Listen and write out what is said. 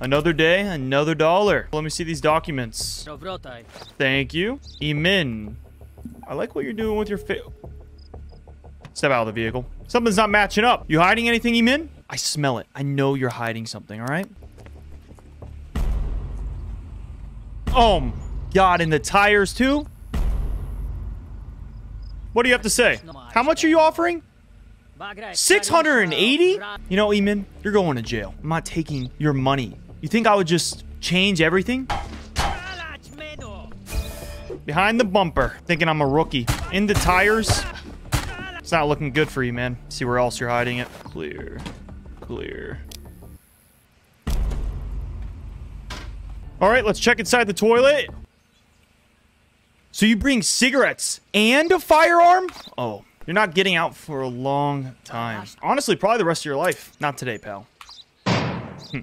Another day, another dollar. Let me see these documents. Thank you. Emin. I like what you're doing with your face. Step out of the vehicle. Something's not matching up. You hiding anything, Emin? I smell it. I know you're hiding something, all right? Oh, God, in the tires, too? What do you have to say? How much are you offering? 680? You know, Emin, you're going to jail. I'm not taking your money. You think I would just change everything? Behind the bumper, thinking I'm a rookie. In the tires. It's not looking good for you, man. See where else you're hiding it. Clear. Clear. All right, let's check inside the toilet. So you bring cigarettes and a firearm? Oh, you're not getting out for a long time. Honestly, probably the rest of your life. Not today, pal. Hmm.